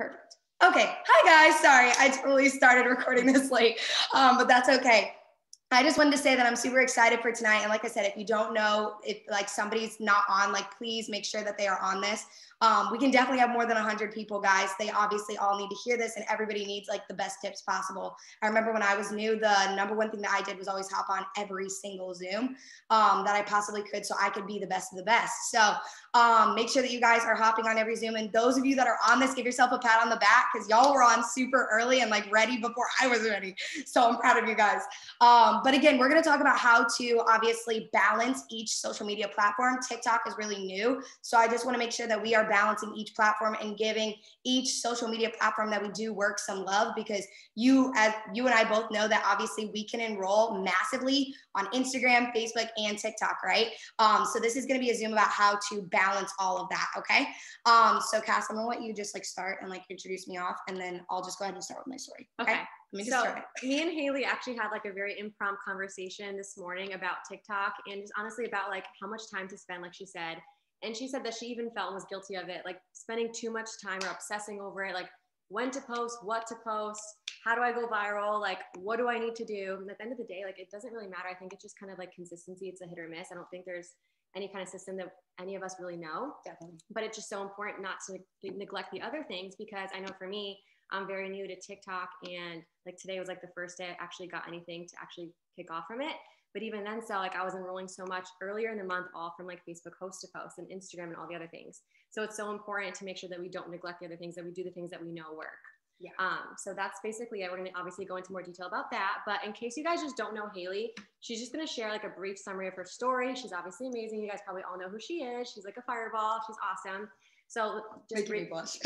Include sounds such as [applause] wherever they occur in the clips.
Perfect. Okay. Hi, guys. Sorry, I totally started recording this late, um, but that's okay. I just wanted to say that I'm super excited for tonight. And like I said, if you don't know if like somebody's not on, like please make sure that they are on this. Um, we can definitely have more than 100 people, guys. They obviously all need to hear this, and everybody needs like the best tips possible. I remember when I was new, the number one thing that I did was always hop on every single Zoom um, that I possibly could so I could be the best of the best. So um, make sure that you guys are hopping on every Zoom. And those of you that are on this, give yourself a pat on the back because y'all were on super early and like ready before I was ready. So I'm proud of you guys. Um, but again, we're going to talk about how to obviously balance each social media platform. TikTok is really new. So I just want to make sure that we are balancing each platform and giving each social media platform that we do work some love because you, as you and I both know that obviously we can enroll massively on Instagram, Facebook, and TikTok, right? Um, so this is going to be a Zoom about how to balance all of that. Okay. Um, so Cass, I'm gonna let you just like start and like introduce me off, and then I'll just go ahead and start with my story. Okay. okay? Me so me and Hailee actually had like a very impromptu conversation this morning about TikTok and just honestly about like how much time to spend, like she said. And she said that she even felt and was guilty of it, like spending too much time or obsessing over it, like when to post, what to post, how do I go viral, like what do I need to do. And at the end of the day, like it doesn't really matter. I think it's just kind of like consistency. It's a hit or miss. I don't think there's any kind of system that any of us really know. Definitely. But it's just so important not to neglect the other things because I know for me, I'm very new to TikTok and like today was like the first day I actually got anything to actually kick off from it. But even then, so like I was enrolling so much earlier in the month, all from like Facebook host to post and Instagram and all the other things. So it's so important to make sure that we don't neglect the other things, that we do the things that we know work. Yeah. Um, so that's basically it. We're gonna obviously go into more detail about that. But in case you guys just don't know Hailee, she's just gonna share like a brief summary of her story. She's obviously amazing. You guys probably all know who she is. She's like a fireball. She's awesome. So just, brief, [laughs]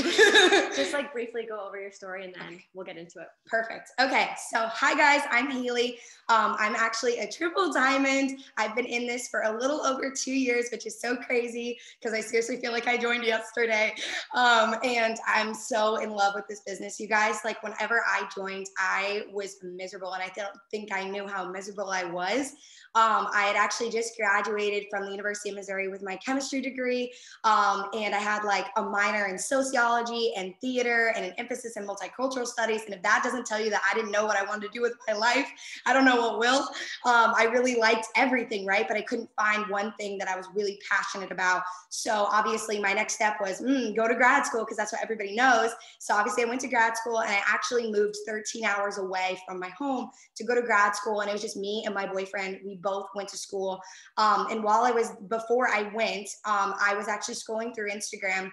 just like briefly go over your story and then we'll get into it. Perfect. Okay. So hi guys, I'm Hailee. Um, I'm actually a triple diamond. I've been in this for a little over two years, which is so crazy because I seriously feel like I joined yesterday. Um, and I'm so in love with this business. You guys, like whenever I joined, I was miserable and I don't think I knew how miserable I was. Um, I had actually just graduated from the University of Missouri with my chemistry degree. Um, and I had like a minor in sociology and theater and an emphasis in multicultural studies. And if that doesn't tell you that I didn't know what I wanted to do with my life, I don't know what will. Um, I really liked everything, right? But I couldn't find one thing that I was really passionate about. So obviously, my next step was mm, go to grad school because that's what everybody knows. So obviously, I went to grad school and I actually moved 13 hours away from my home to go to grad school. And it was just me and my boyfriend. We both went to school. Um, and while I was, before I went, um, I was actually scrolling through Instagram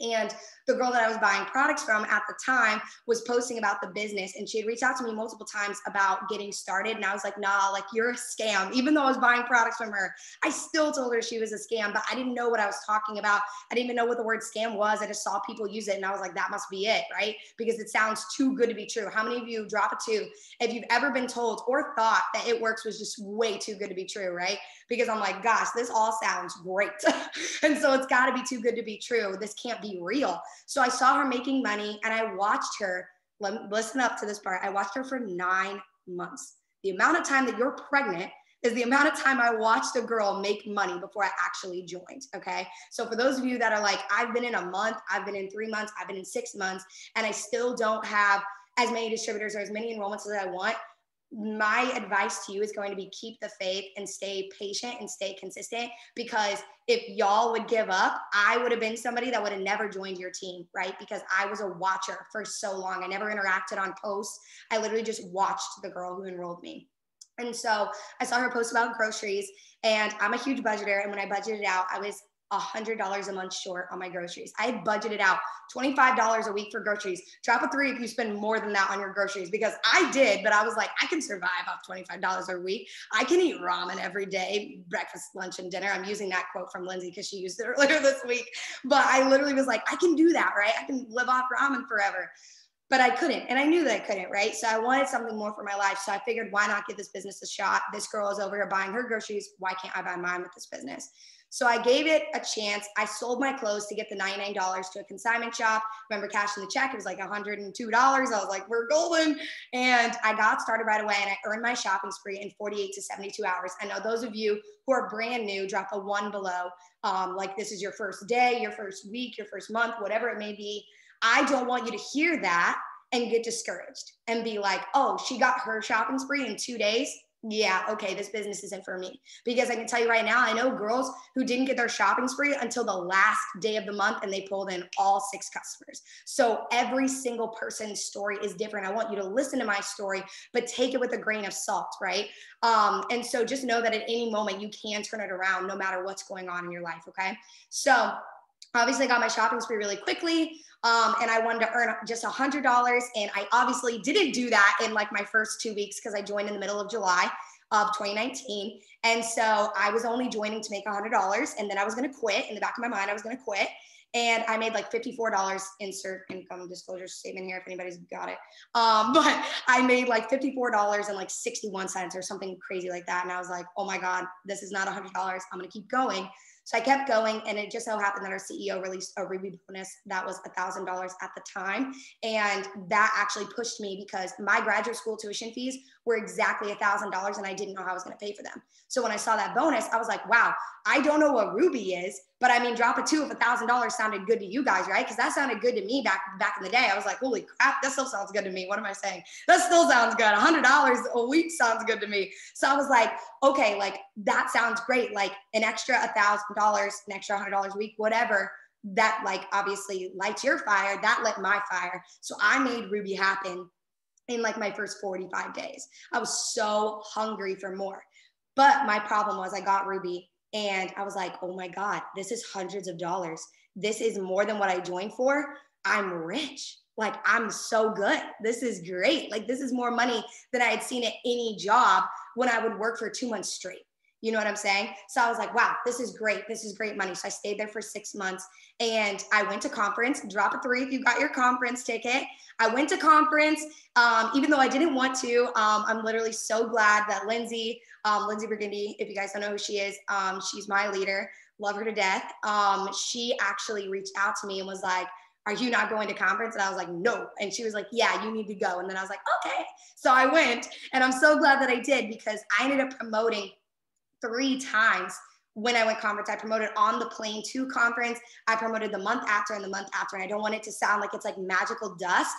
and the girl that I was buying products from at the time was posting about the business and she had reached out to me multiple times about getting started. And I was like, nah, like you're a scam. Even though I was buying products from her, I still told her she was a scam, but I didn't know what I was talking about. I didn't even know what the word scam was. I just saw people use it and I was like, that must be it, right? Because it sounds too good to be true. How many of you drop a two if you've ever been told or thought that it works was just way too good to be true, right? Because I'm like, gosh, this all sounds great. [laughs] and so it's got to be too good to be true. This can't be real. So I saw her making money and I watched her, listen up to this part. I watched her for nine months. The amount of time that you're pregnant is the amount of time I watched a girl make money before I actually joined. Okay. So for those of you that are like, I've been in a month, I've been in three months, I've been in six months, and I still don't have as many distributors or as many enrollments as I want, my advice to you is going to be keep the faith and stay patient and stay consistent because if y'all would give up, I would have been somebody that would have never joined your team, right? Because I was a watcher for so long. I never interacted on posts. I literally just watched the girl who enrolled me. And so I saw her post about groceries, and I'm a huge budgeter. And when I budgeted out, I was $100 a month short on my groceries. I budgeted out $25 a week for groceries. Drop a three if you spend more than that on your groceries because I did, but I was like, I can survive off $25 a week. I can eat ramen every day, breakfast, lunch, and dinner. I'm using that quote from Lindsay because she used it [laughs] earlier this week. But I literally was like, I can do that, right? I can live off ramen forever. But I couldn't, and I knew that I couldn't, right? So I wanted something more for my life. So I figured, why not give this business a shot? This girl is over here buying her groceries. Why can't I buy mine with this business? So I gave it a chance. I sold my clothes to get the $99 to a consignment shop. Remember cashing the check, it was like $102. I was like, we're golden. And I got started right away and I earned my shopping spree in 48 to 72 hours. I know those of you who are brand new, drop a one below. Um, like this is your first day, your first week, your first month, whatever it may be. I don't want you to hear that and get discouraged and be like, oh, she got her shopping spree in two days yeah, okay, this business isn't for me. Because I can tell you right now, I know girls who didn't get their shopping spree until the last day of the month and they pulled in all six customers. So every single person's story is different. I want you to listen to my story, but take it with a grain of salt, right? Um, and so just know that at any moment you can turn it around no matter what's going on in your life, okay? So obviously I got my shopping spree really quickly. Um, and I wanted to earn just a hundred dollars. And I obviously didn't do that in like my first two weeks because I joined in the middle of July of 2019. And so I was only joining to make a hundred dollars. And then I was going to quit in the back of my mind. I was going to quit. And I made like $54 insert income disclosure statement here if anybody's got it. Um, [laughs] but I made like $54 and like 61 cents or something crazy like that. And I was like, oh my God, this is not a hundred dollars. I'm going to keep going. So I kept going, and it just so happened that our CEO released a Ruby bonus that was $1,000 at the time. And that actually pushed me because my graduate school tuition fees were exactly a $1,000 and I didn't know how I was going to pay for them. So when I saw that bonus, I was like, wow, I don't know what Ruby is, but I mean, drop a two of $1,000 sounded good to you guys, right? Because that sounded good to me back, back in the day. I was like, holy crap, that still sounds good to me. What am I saying? That still sounds good. $100 a week sounds good to me. So I was like, okay, like that sounds great. Like an extra $1,000, an extra $100 a week, whatever that like obviously lights your fire that lit my fire so i made ruby happen in like my first 45 days. I was so hungry for more. But my problem was I got Ruby and I was like, oh my God, this is hundreds of dollars. This is more than what I joined for. I'm rich. Like, I'm so good. This is great. Like, this is more money than I had seen at any job when I would work for two months straight. You know what I'm saying? So I was like, wow, this is great. This is great money. So I stayed there for six months and I went to conference. Drop a three if you got your conference ticket. I went to conference, um, even though I didn't want to. Um, I'm literally so glad that Lindsay, um, Lindsay Burgundy, if you guys don't know who she is, um, she's my leader. Love her to death. Um, she actually reached out to me and was like, are you not going to conference? And I was like, no. And she was like, yeah, you need to go. And then I was like, okay. So I went and I'm so glad that I did because I ended up promoting three times when I went conference. I promoted on the plane to conference. I promoted the month after and the month after. And I don't want it to sound like it's like magical dust,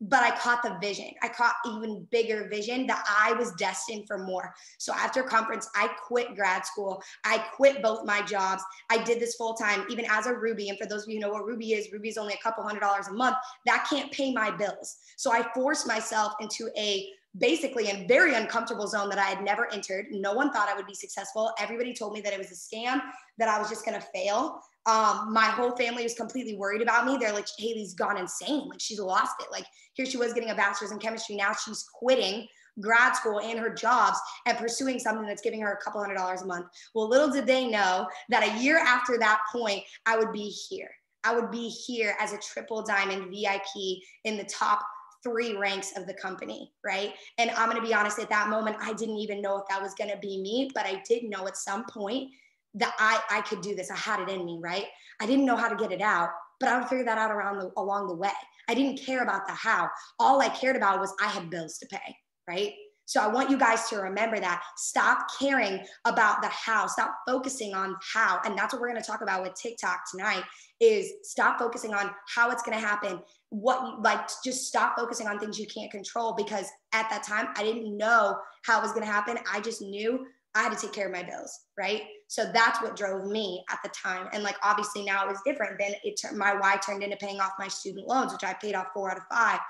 but I caught the vision. I caught even bigger vision that I was destined for more. So after conference, I quit grad school. I quit both my jobs. I did this full time, even as a Ruby. And for those of you who know what Ruby is, Ruby is only a couple hundred dollars a month. That can't pay my bills. So I forced myself into a basically in very uncomfortable zone that I had never entered. No one thought I would be successful. Everybody told me that it was a scam, that I was just going to fail. Um, my whole family was completely worried about me. They're like, Hailee's gone insane. Like she's lost it. Like here she was getting a bachelor's in chemistry. Now she's quitting grad school and her jobs and pursuing something that's giving her a couple hundred dollars a month. Well, little did they know that a year after that point, I would be here. I would be here as a triple diamond VIP in the top three ranks of the company, right? And I'm going to be honest, at that moment, I didn't even know if that was going to be me, but I did know at some point that I, I could do this. I had it in me, right? I didn't know how to get it out, but I would figure that out around the, along the way. I didn't care about the how. All I cared about was I had bills to pay, right? So I want you guys to remember that. Stop caring about the how. Stop focusing on how. And that's what we're going to talk about with TikTok tonight is stop focusing on how it's going to happen. What like just stop focusing on things you can't control because at that time I didn't know how it was going to happen. I just knew I had to take care of my bills, right? So that's what drove me at the time. And like obviously now it was different. Then it my why turned into paying off my student loans, which I paid off four out of five.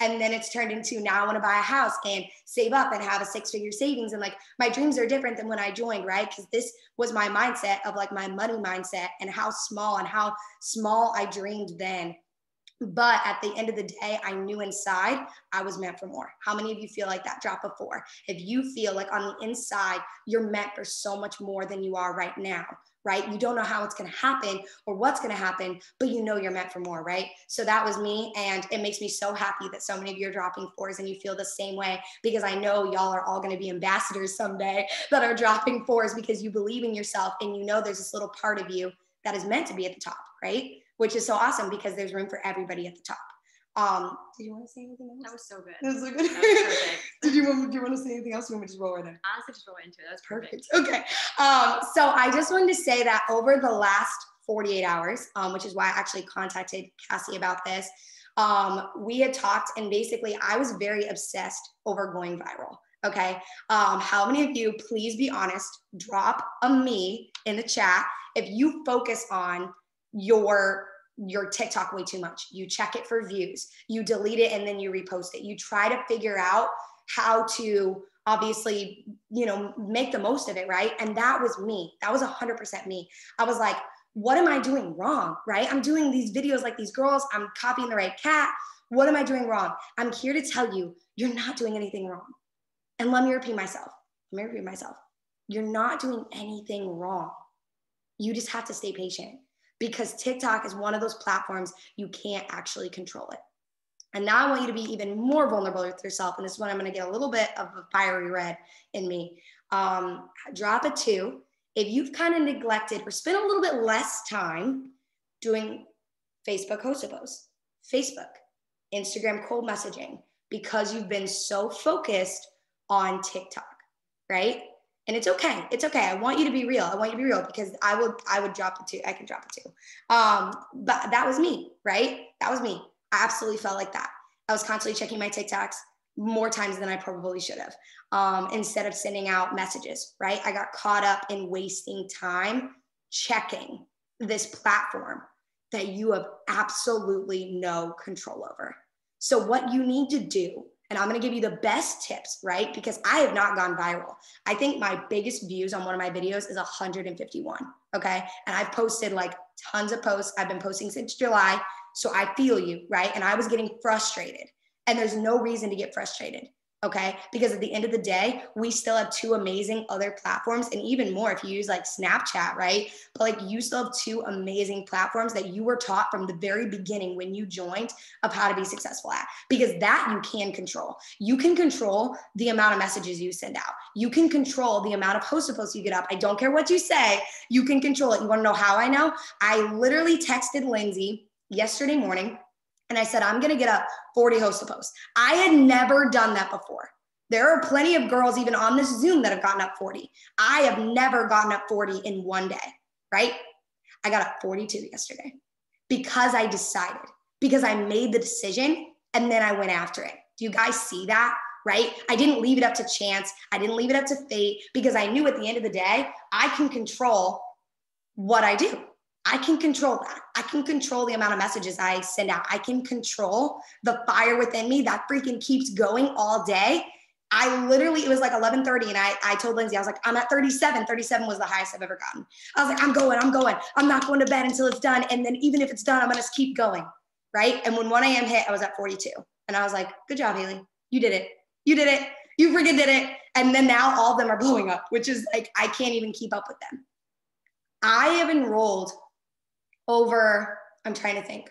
And then it's turned into now I want to buy a house and save up and have a six figure savings. And like my dreams are different than when I joined, right? Because this was my mindset of like my money mindset and how small and how small I dreamed then. But at the end of the day, I knew inside I was meant for more. How many of you feel like that? Drop a four. If you feel like on the inside, you're meant for so much more than you are right now, right? You don't know how it's going to happen or what's going to happen, but you know you're meant for more, right? So that was me. And it makes me so happy that so many of you are dropping fours and you feel the same way because I know y'all are all going to be ambassadors someday [laughs] that are dropping fours because you believe in yourself and you know there's this little part of you that is meant to be at the top, right? Which is so awesome because there's room for everybody at the top. Um, did you want to say anything else? That was so good. That was so good. Was [laughs] did you want? Do you want to say anything else? You want me to just roll right in? Honestly, just roll into it. That's perfect. perfect. Okay. Um, so I just wanted to say that over the last 48 hours, um, which is why I actually contacted Cassie about this. um, we had talked, and basically, I was very obsessed over going viral. Okay. Um, how many of you, please be honest, drop a me in the chat if you focus on your your TikTok way too much. You check it for views, you delete it and then you repost it. You try to figure out how to obviously, you know, make the most of it, right? And that was me. That was 100% me. I was like, what am I doing wrong, right? I'm doing these videos like these girls, I'm copying the right cat. What am I doing wrong? I'm here to tell you, you're not doing anything wrong. And let me repeat myself. Let me repeat myself. You're not doing anything wrong. You just have to stay patient because TikTok is one of those platforms you can't actually control it. And now I want you to be even more vulnerable with yourself. And this is when I'm going to get a little bit of a fiery red in me. Um, drop a two. If you've kind of neglected or spent a little bit less time doing Facebook host posts, Facebook, Instagram cold messaging, because you've been so focused on TikTok, right? And it's okay. It's okay. I want you to be real. I want you to be real because i would i would drop it too. I can drop it too. Um but that was me right? That was me. I absolutely felt like that. I was constantly checking my tiktoks more times than i probably should have um, instead of sending out messages right? I got caught up in wasting time checking this platform that you have absolutely no control over. So what you need to do and I'm going to give you the best tips, right? Because I have not gone viral. I think my biggest views on one of my videos is 151. Okay. And I've posted like tons of posts. I've been posting since July. So I feel you, right? And I was getting frustrated. And there's no reason to get frustrated okay? Because at the end of the day we still have two amazing other platforms and even more if you use like snapchat right? But like you still have two amazing platforms that you were taught from the very beginning when you joined of how to be successful at because that you can control. You can control the amount of messages you send out. You can control the amount of post posts you get up. I don't care what you say you can control it. You want to know how i know? I literally texted lindsay yesterday morning and I said, I'm going to get up 40 host post. I had never done that before. There are plenty of girls, even on this Zoom, that have gotten up 40. I have never gotten up 40 in one day, right? I got up 42 yesterday because I decided, because I made the decision and then I went after it. Do you guys see that? Right? I didn't leave it up to chance. I didn't leave it up to fate because I knew at the end of the day, I can control what I do. I can control that. I can control the amount of messages I send out. I can control the fire within me that freaking keeps going all day. I literally, it was like 1130 and I, I told Lindsay, I was like, I'm at 37. 37 was the highest I've ever gotten. I was like, I'm going, I'm going. I'm not going to bed until it's done. And then even if it's done, I'm going to keep going. Right. And when 1 a.m. hit, I was at 42. And I was like, good job, Hailee. You did it. You did it. You freaking did it. And then now all of them are blowing up, which is like, I can't even keep up with them. I have enrolled over, I'm trying to think,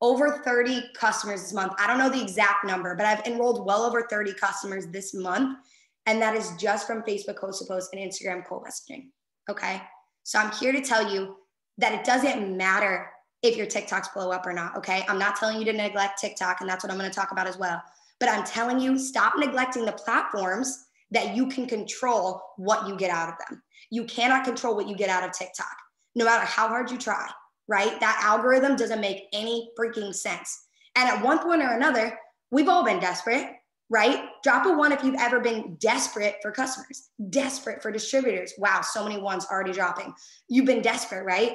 over 30 customers this month. I don't know the exact number, but I've enrolled well over 30 customers this month. And that is just from Facebook Host to Post and Instagram cold messaging. Okay. So I'm here to tell you that it doesn't matter if your TikToks blow up or not. Okay. I'm not telling you to neglect TikTok, and that's what I'm going to talk about as well. But I'm telling you, stop neglecting the platforms that you can control what you get out of them. You cannot control what you get out of TikTok, no matter how hard you try right? That algorithm doesn't make any freaking sense. And at one point or another, we've all been desperate, right? Drop a one if you've ever been desperate for customers, desperate for distributors. Wow, so many ones already dropping. You've been desperate, right?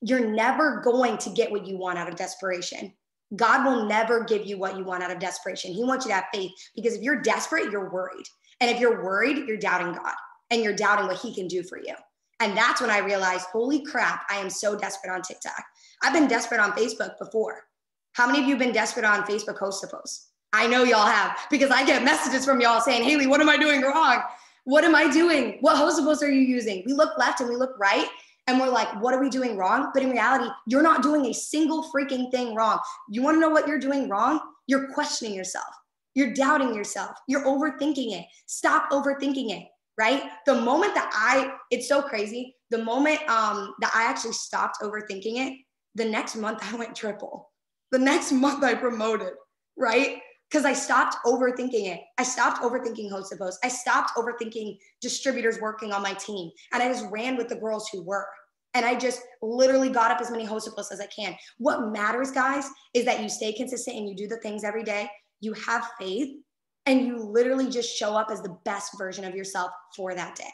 You're never going to get what you want out of desperation. God will never give you what you want out of desperation. He wants you to have faith because if you're desperate, you're worried. And if you're worried, you're doubting God and you're doubting what He can do for you. And that's when I realized, holy crap, I am so desperate on TikTok. I've been desperate on Facebook before. How many of you have been desperate on Facebook host to post? I know y'all have because I get messages from y'all saying, Hailee, what am I doing wrong? What am I doing? What host to post are you using? We look left and we look right and we're like, what are we doing wrong? But in reality, you're not doing a single freaking thing wrong. You want to know what you're doing wrong? You're questioning yourself. You're doubting yourself. You're overthinking it. Stop overthinking it right? The moment that I, it's so crazy. The moment um, that I actually stopped overthinking it, the next month [laughs] I went triple. The next month I promoted, right? Because I stopped overthinking it. I stopped overthinking host to post. I stopped overthinking distributors working on my team. And I just ran with the girls who were. And I just literally got up as many hosted posts as I can. What matters, guys, is that you stay consistent and you do the things every day. You have faith and you literally just show up as the best version of yourself for that day.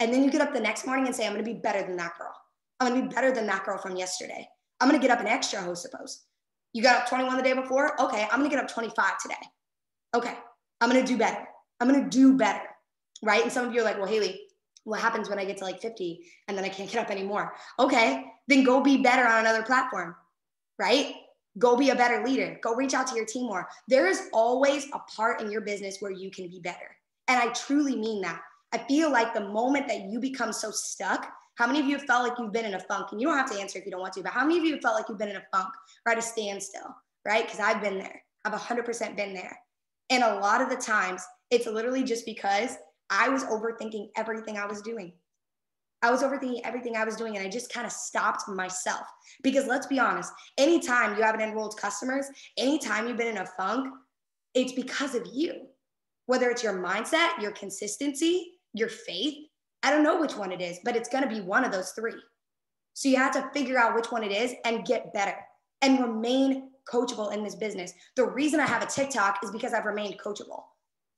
And then you get up the next morning and say, I'm gonna be better than that girl. I'm gonna be better than that girl from yesterday. I'm gonna get up an extra hosted post. You got up 21 the day before? Okay, I'm gonna get up 25 today. Okay, I'm gonna do better. I'm gonna do better. Right? And some of you are like, well, Hailee, what happens when I get to like 50 and then I can't get up anymore? Okay, then go be better on another platform, right? Go be a better leader. Go reach out to your team more. There is always a part in your business where you can be better. And I truly mean that. I feel like the moment that you become so stuck, how many of you have felt like you've been in a funk? And you don't have to answer if you don't want to, but how many of you have felt like you've been in a funk or at a standstill, right? Because I've been there. I've 100% been there. And a lot of the times, it's literally just because I was overthinking everything I was doing. I was overthinking everything I was doing, and I just kind of stopped myself. Because let's be honest, anytime you haven't enrolled customers, anytime you've been in a funk, it's because of you. Whether it's your mindset, your consistency, your faith, I don't know which one it is, but it's going to be one of those three. So you have to figure out which one it is and get better and remain coachable in this business. The reason I have a TikTok is because I've remained coachable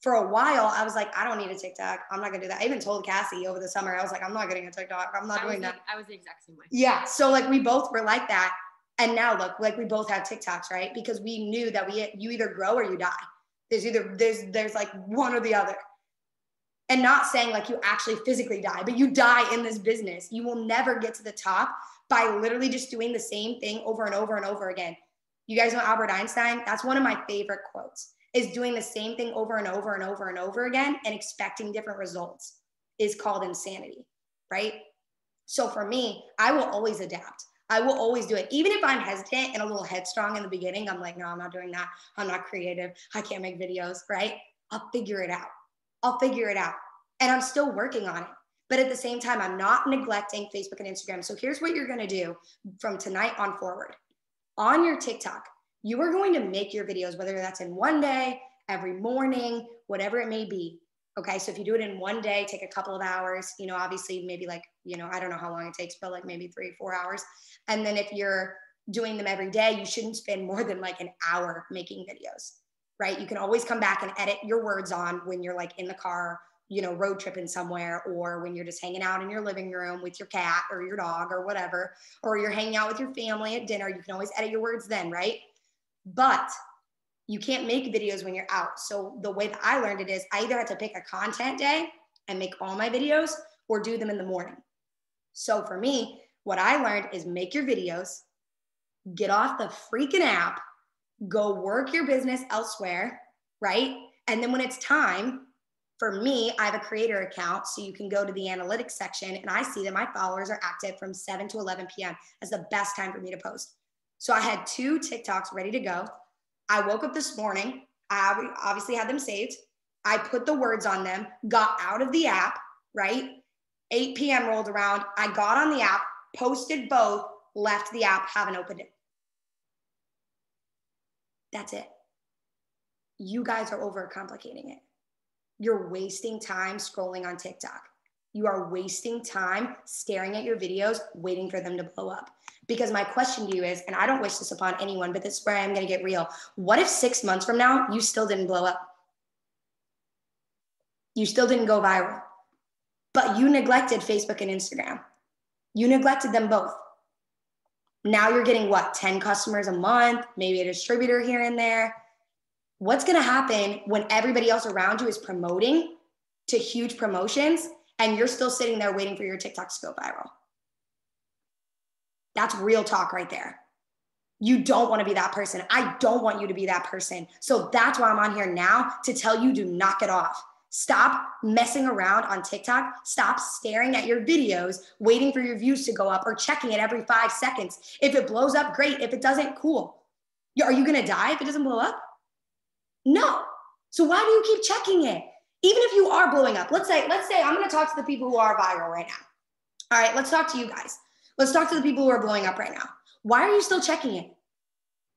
for a while, I was like, I don't need a TikTok. I'm not gonna do that. I even told Cassie over the summer, I was like, I'm not getting a TikTok. I'm not I doing that. Like, I was the exact same way. Yeah. So like we both were like that. And now look, like we both have TikToks, right? Because we knew that we you either grow or you die. There's either there's there's like one or the other. And not saying like you actually physically die, but you die in this business. You will never get to the top by literally just doing the same thing over and over and over again. You guys know Albert Einstein? That's one of my favorite quotes is doing the same thing over and over and over and over again and expecting different results is called insanity, right? So for me, I will always adapt. I will always do it. Even if I'm hesitant and a little headstrong in the beginning, I'm like, no, I'm not doing that. I'm not creative. I can't make videos, right? I'll figure it out. I'll figure it out. And I'm still working on it. But at the same time, I'm not neglecting Facebook and Instagram. So here's what you're going to do from tonight on forward. On your TikTok, you are going to make your videos, whether that's in one day, every morning, whatever it may be. Okay. So if you do it in one day, take a couple of hours, you know, obviously maybe like, you know, I don't know how long it takes, but like maybe three, four hours. And then if you're doing them every day, you shouldn't spend more than like an hour making videos, right? You can always come back and edit your words on when you're like in the car, you know, road tripping somewhere, or when you're just hanging out in your living room with your cat or your dog or whatever, or you're hanging out with your family at dinner. You can always edit your words then, right? But you can't make videos when you're out. So the way that I learned it is I either had to pick a content day and make all my videos or do them in the morning. So for me, what I learned is make your videos, get off the freaking app, go work your business elsewhere, right? And then when it's time, for me, I have a creator account, so you can go to the analytics section and I see that my followers are active from 7 to 11 p.m. as the best time for me to post. So I had two TikToks ready to go. I woke up this morning. I obviously had them saved. I put the words on them, got out of the app, right? 8 p.m. rolled around. I got on the app, posted both, left the app, haven't opened it. That's it. You guys are overcomplicating it. You're wasting time scrolling on TikTok. You are wasting time staring at your videos, waiting for them to blow up. Because my question to you is, and I don't wish this upon anyone, but this is where I'm going to get real. What if six months from now, you still didn't blow up? You still didn't go viral, but you neglected Facebook and Instagram. You neglected them both. Now you're getting what, 10 customers a month, maybe a distributor here and there. What's going to happen when everybody else around you is promoting to huge promotions and you're still sitting there waiting for your TikToks to go viral? That's real talk right there. You don't want to be that person. I don't want you to be that person. So that's why I'm on here now to tell you to knock it off. Stop messing around on TikTok. Stop staring at your videos, waiting for your views to go up or checking it every five seconds. If it blows up, great. If it doesn't, cool. Are you going to die if it doesn't blow up? No. So why do you keep checking it? Even if you are blowing up, let's say, let's say I'm going to talk to the people who are viral right now. All right, let's talk to you guys. Let's talk to the people who are blowing up right now. Why are you still checking it?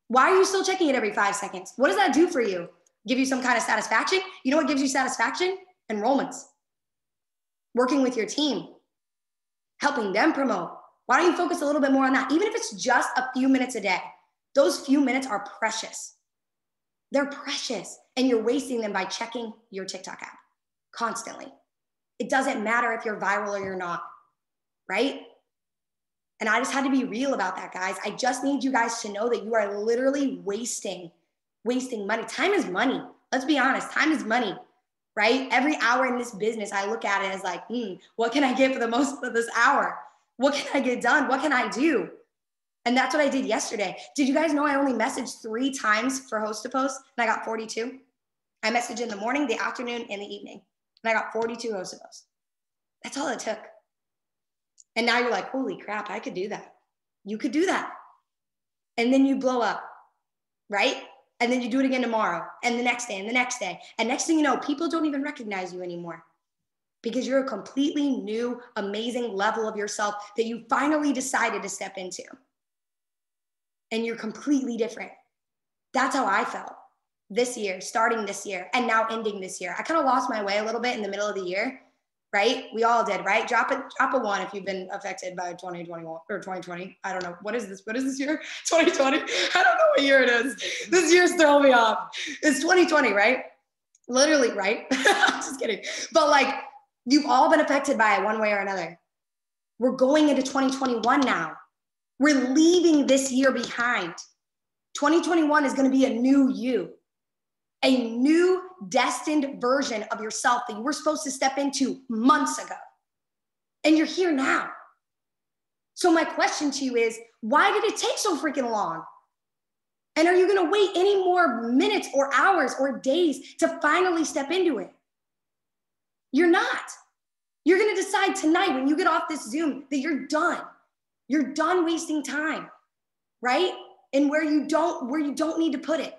Why are you still checking it every five seconds? What does that do for you? Give you some kind of satisfaction? You know what gives you satisfaction? Enrollments. Working with your team, helping them promote. Why don't you focus a little bit more on that? Even if it's just a few minutes a day, those few minutes are precious. They're precious. And you're wasting them by checking your TikTok app constantly. It doesn't matter if you're viral or you're not, right? And I just had to be real about that, guys. I just need you guys to know that you are literally wasting, wasting money. Time is money. Let's be honest. Time is money, right? Every hour in this business, I look at it as like, hmm, what can I get for the most of this hour? What can I get done? What can I do? And that's what I did yesterday. Did you guys know I only messaged three times for host to post and I got 42? I messaged in the morning, the afternoon, and the evening. And I got 42 host to post. That's all it took. And now you're like, holy crap, I could do that. You could do that. And then you blow up, right? And then you do it again tomorrow and the next day and the next day. And next thing you know, people don't even recognize you anymore because you're a completely new, amazing level of yourself that you finally decided to step into. And you're completely different. That's how I felt this year, starting this year, and now ending this year. I kind of lost my way a little bit in the middle of the year, right? We all did, right? Drop a drop a one if you've been affected by 2021 or 2020. I don't know. What is this? What is this year? [laughs] 2020? I don't know what year it is. This year's throwing me off. It's 2020, right? Literally, right? [laughs] Just kidding. But like You've all been affected by it one way or another. We're going into 2021 now. We're leaving this year behind. 2021 is going to be a new you, a new destined version of yourself that you were supposed to step into months ago. And you're here now. So, my question to you is why did it take so freaking long? And are you going to wait any more minutes or hours or days to finally step into it? You're not. You're going to decide tonight when you get off this Zoom that you're done. You're done wasting time, right? And where you don't where you don't need to put it.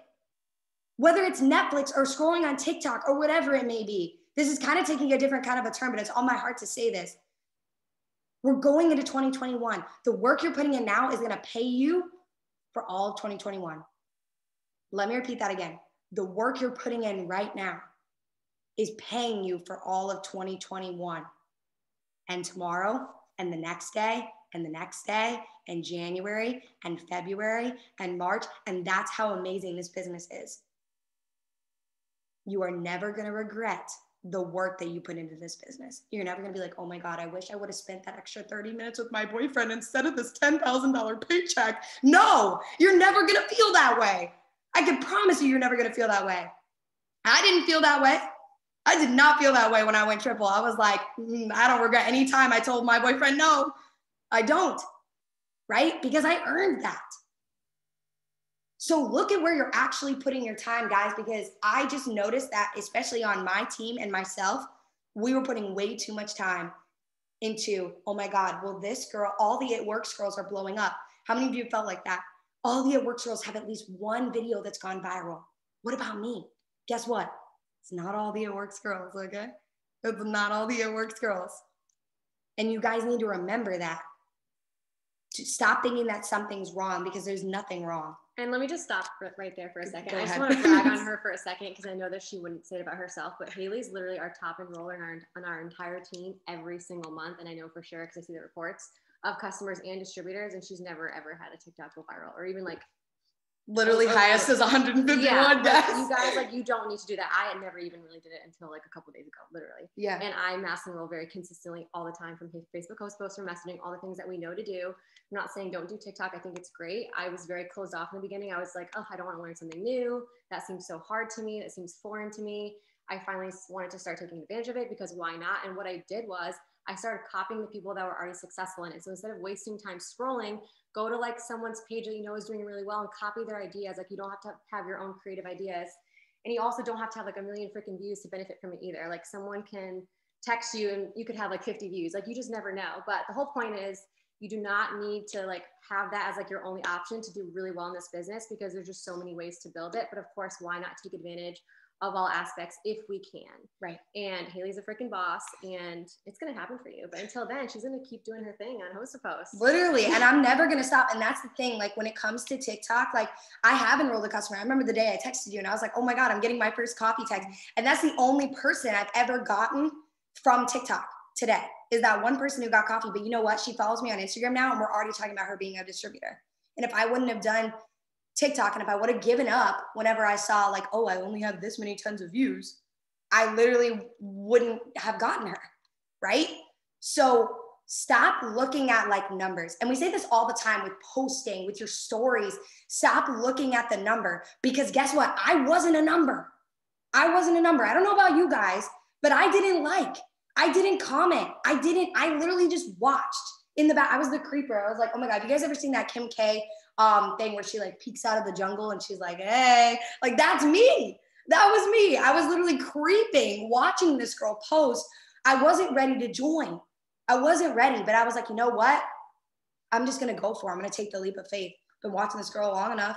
Whether it's Netflix or scrolling on TikTok or whatever it may be. This is kind of taking a different kind of a turn, but it's on my heart to say this. We're going into 2021. The work you're putting in now is going to pay you for all of 2021. Let me repeat that again. The work you're putting in right now is paying you for all of 2021 and tomorrow and the next day and the next day and January and February and March. And that's how amazing this business is. You are never going to regret the work that you put into this business. You're never going to be like, oh my God, I wish I would have spent that extra 30 minutes with my boyfriend instead of this $10,000 paycheck. No, you're never going to feel that way. I can promise you, you're never going to feel that way. I didn't feel that way. I did not feel that way when I went triple. I was like, mm, I don't regret any time I told my boyfriend no. I don't, right? Because I earned that. So look at where you're actually putting your time, guys, because I just noticed that, especially on my team and myself, we were putting way too much time into, oh my God, well, this girl, all the It Works girls are blowing up. How many of you felt like that? All the It Works girls have at least one video that's gone viral. What about me? Guess what? It's not all the It Works girls, okay? It's not all the It Works girls. And you guys need to remember that. To stop thinking that something's wrong because there's nothing wrong. And let me just stop right there for a second. Go I just ahead. want to brag on her [laughs] for a second because I know that she wouldn't say it about herself, but Hailee's literally our top enroller in our, on our entire team every single month. And I know for sure because I see the reports of customers and distributors, and she's never ever had a TikTok go viral or even like Literally Oh, oh, oh. highest is 151 yeah, guys. you guys like [laughs] you don't need to do that. I had never even really did it until like a couple days ago, literally. Yeah. And I mass enroll very consistently all the time from Facebook posts, posts from messaging, all the things that we know to do. I'm not saying don't do TikTok. I think it's great. I was very closed off in the beginning. I was like, oh, I don't want to learn something new. That seems so hard to me. That seems foreign to me. I finally wanted to start taking advantage of it because why not? And what I did was I started copying the people that were already successful in it. So instead of wasting time scrolling, go to like someone's page that you know is doing really well and copy their ideas. Like you don't have to have your own creative ideas. And you also don't have to have like a million freaking views to benefit from it either. Like someone can text you and you could have like 50 views. Like you just never know. But the whole point is you do not need to like have that as like your only option to do really well in this business because there's just so many ways to build it. But of course, why not take advantage of all aspects if we can. Right. And Hailee's a freaking boss and it's gonna happen for you. But until then, she's gonna keep doing her thing on Host Post. Literally. And I'm never gonna stop. And that's the thing. Like when it comes to TikTok, like I have enrolled a customer. I remember the day I texted you and I was like, oh my God, I'm getting my first coffee text. And that's the only person I've ever gotten from TikTok. today is that one person who got coffee. But you know what? She follows me on Instagram now, and we're already talking about her being a distributor. And if I wouldn't have done TikTok and if I would have given up whenever I saw, like, oh, I only have this many tons of views, I literally wouldn't have gotten her. Right. So stop looking at like numbers. And we say this all the time with posting, with your stories. Stop looking at the number because guess what? I wasn't a number. I wasn't a number. I don't know about you guys, but I didn't like, I didn't comment. I didn't, I literally just watched in the back. I was the creeper. I was like, oh my God, have you guys ever seen that Kim K um, thing where she like peeks out of the jungle and she's like, hey, like that's me. That was me. I was literally creeping, watching this girl post. I wasn't ready to join. I wasn't ready, but I was like, you know what? I'm just gonna go for it. I'm gonna take the leap of faith. Been watching this girl long enough.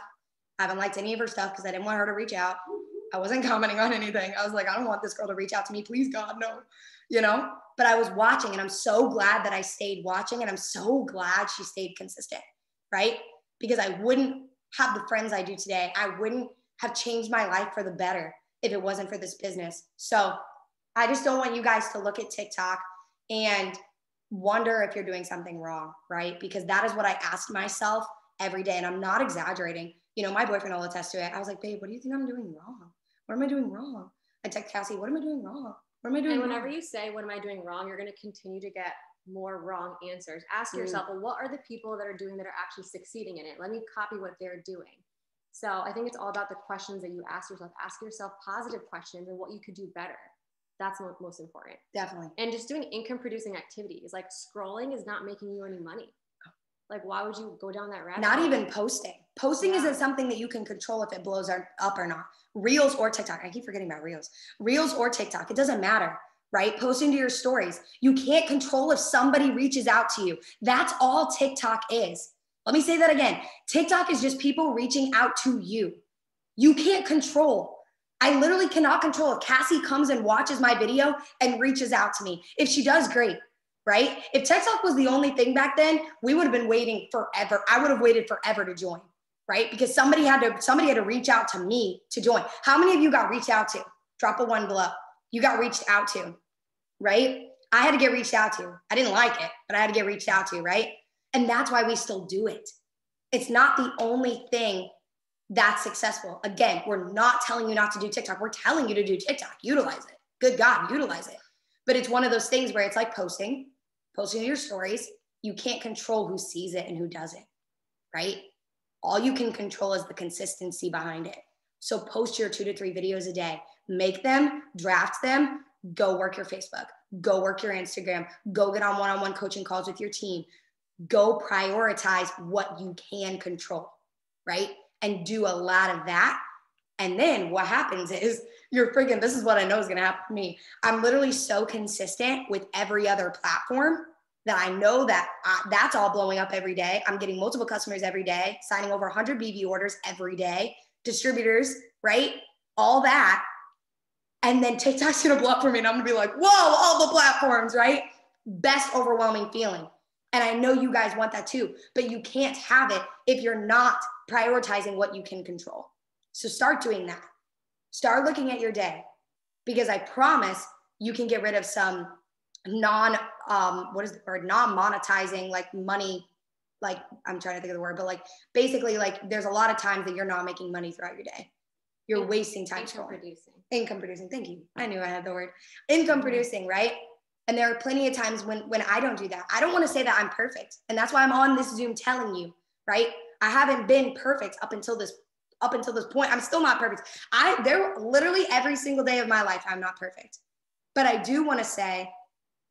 I haven't liked any of her stuff because I didn't want her to reach out. I wasn't commenting on anything. I was like, I don't want this girl to reach out to me. Please, God, no. You know? But I was watching and I'm so glad that I stayed watching and I'm so glad she stayed consistent, right? Because I wouldn't have the friends I do today. I wouldn't have changed my life for the better if it wasn't for this business. So I just don't want you guys to look at TikTok and wonder if you're doing something wrong, right? Because that is what I ask myself every day. And I'm not exaggerating. You know, my boyfriend will attest to it. I was like, babe, what do you think I'm doing wrong? What am I doing wrong? I text Cassie, what am I doing wrong? What am I doing And whenever wrong? you say, what am I doing wrong? You're going to continue to get more wrong answers. Ask Mm. yourself, well, what are the people that are doing that are actually succeeding in it? Let me copy what they're doing. So I think it's all about the questions that you ask yourself. Ask yourself positive questions and what you could do better. That's mo- most important. Definitely. And just doing income producing activities. Like scrolling is not making you any money. Like, why would you go down that rabbit Not even posting. Posting Yeah. isn't something that you can control if it blows up or not. Reels or TikTok. I keep forgetting about Reels. Reels or TikTok. It doesn't matter, right? Posting to your stories. You can't control if somebody reaches out to you. That's all TikTok is. Let me say that again. TikTok is just people reaching out to you. You can't control. I literally cannot control if Cassie comes and watches my video and reaches out to me. If she does, great, right? If TikTok was the only thing back then, we would have been waiting forever. I would have waited forever to join, right? Because somebody had to somebody had to reach out to me to join. How many of you got reached out to? Drop a one below. You got reached out to, right? I had to get reached out to. I didn't like it, but I had to get reached out to, right? And that's why we still do it. It's not the only thing that's successful. Again, we're not telling you not to do TikTok. We're telling you to do TikTok. Utilize it. Good God, utilize it. But it's one of those things where it's like posting, posting your stories. You can't control who sees it and who doesn't, right? All you can control is the consistency behind it. So post your two to three videos a day. Make them, draft them, go work your Facebook, go work your Instagram, go get on one on one coaching calls with your team, go prioritize what you can control, right? And do a lot of that. And then what happens is [laughs] you're freaking, this is what I know is going to happen to me. I'm literally so consistent with every other platform that I know that I, that's all blowing up every day. I'm getting multiple customers every day, signing over 100 BV orders every day, distributors, right? All that. And then TikTok's [laughs] gonna blow up for me, and I'm gonna be like, whoa, all the platforms, right? Best overwhelming feeling. And I know you guys want that too, but you can't have it if you're not prioritizing what you can control. So start doing that. Start looking at your day because I promise you can get rid of some non um what is the word? Non monetizing like money like i'm trying to think of the word but like basically like there's a lot of times that you're not making money throughout your day. You're In- wasting time income scrolling producing. income producing. Thank you. I knew i had the word. Income producing right? And there are plenty of times when when i don't do that. I don't want to say that i'm perfect and that's why i'm on this zoom telling you right? I haven't been perfect up until this up until this point. I'm still not perfect. I there literally every single day of my life i'm not perfect. But i do want to say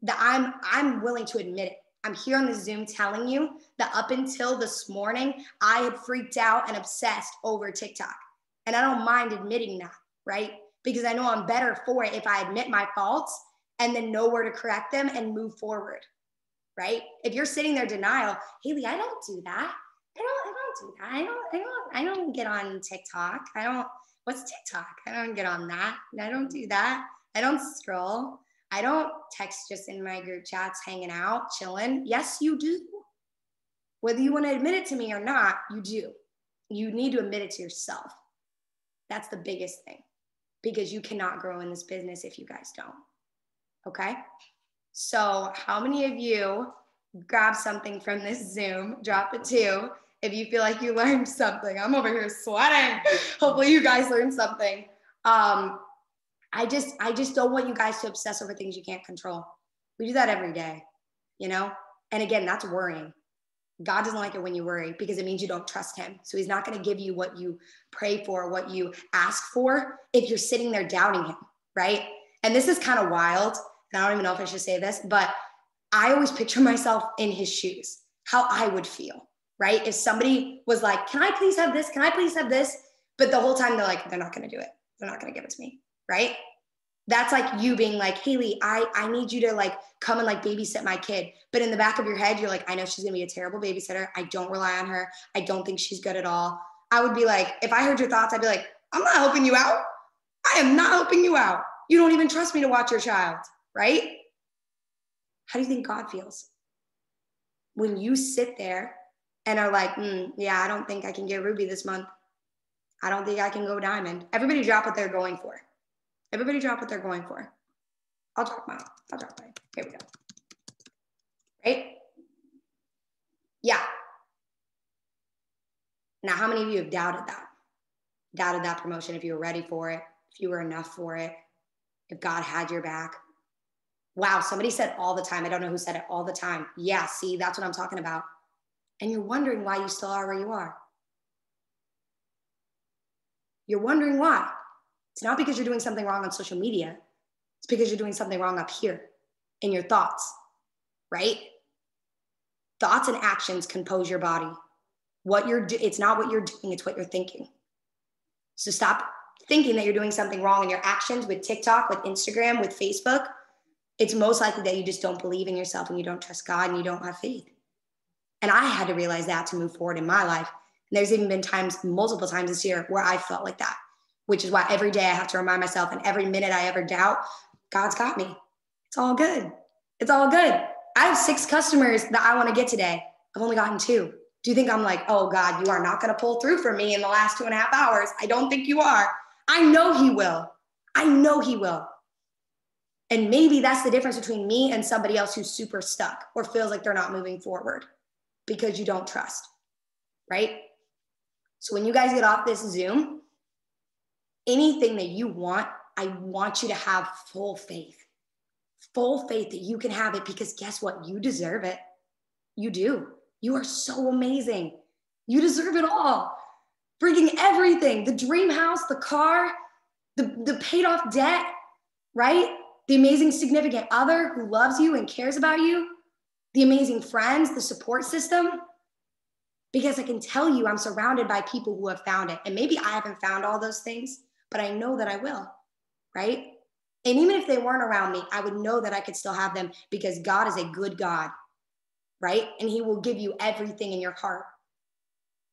that i'm i'm willing to admit it. I'm here on the zoom telling you that up until this morning i had freaked out and obsessed over tiktok. And i don't mind admitting that right? Because i know i'm better for it if i admit my faults and then know where to correct them and move forward right? If you're sitting there denial hailee i don't do that. I don't i don't do that. I don't i don't i don't get on tiktok. I don't what's tiktok? I don't get on that. I don't do that. I don't scroll i don't text just in my group chats hanging out chilling yes you do whether you want to admit it to me or not you do you need to admit it to yourself that's the biggest thing because you cannot grow in this business if you guys don't okay So, how many of you grab something from this Zoom, drop it too, if you feel like you learned something? I'm over here sweating. Hopefully, you guys learned something. Um, I just, I just don't want you guys to obsess over things you can't control. We do that every day, you know? And again, that's worrying. God doesn't like it when you worry because it means you don't trust him. So he's not going to give you what you pray for, what you ask for if you're sitting there doubting him, right? And this is kind of wild. And I don't even know if I should say this, but I always picture myself in his shoes, how I would feel, right? If somebody was like, Can I please have this? Can I please have this? But the whole time they're like, They're not going to do it. They're not going to give it to me, right? that's like you being like hailee i i need you to like come and like babysit my kid. But in the back of your head you're like i know she's gonna be a terrible babysitter. I don't rely on her. I don't think she's good at all. I would be like if i heard your thoughts i'd be like i'm not helping you out. I am not helping you out. You don't even trust me to watch your child right? How do you think god feels? When you sit there and are like mm, yeah i don't think i can get ruby this month. I don't think i can go diamond. Everybody drop what they're going for Everybody drop what they're going for. I'll drop mine. I'll drop mine. Here we go. Right? Yeah. Now, how many of you have doubted that? Doubted that promotion if you were ready for it, if you were enough for it, if God had your back. Wow, somebody said all the time. I don't know who said it all the time. Yeah, see, that's what I'm talking about. And you're wondering why you still are where you are. You're wondering why. It's not because you're doing something wrong on social media. It's because you're doing something wrong up here in your thoughts, right? Thoughts and actions compose your body. What you're do- it's not what you're doing, it's what you're thinking. So stop thinking that you're doing something wrong in your actions with TikTok, with Instagram, with Facebook. It's most likely that you just don't believe in yourself and you don't trust God and you don't have faith. And I had to realize that to move forward in my life. And there's even been times, multiple times this year, where I felt like that which is why every day I have to remind myself and every minute I ever doubt, God's got me. It's all good. It's all good. I have six customers that I want to get today. I've only gotten two. Do you think I'm like, oh God, you are not going to pull through for me in the last two and a half hours? I don't think you are. I know He will. I know He will. And maybe that's the difference between me and somebody else who's super stuck or feels like they're not moving forward because you don't trust, right? So when you guys get off this Zoom, anything that you want, I want you to have full faith. Full faith that you can have it because guess what? You deserve it. You do. You are so amazing. You deserve it all. Freaking everything the dream house, the car, the, the paid off debt, right? The amazing significant other who loves you and cares about you, the amazing friends, the support system. Because I can tell you, I'm surrounded by people who have found it. And maybe I haven't found all those things, but I know that I will, right? And even if they weren't around me, I would know that I could still have them because God is a good God, right? And He will give you everything in your heart.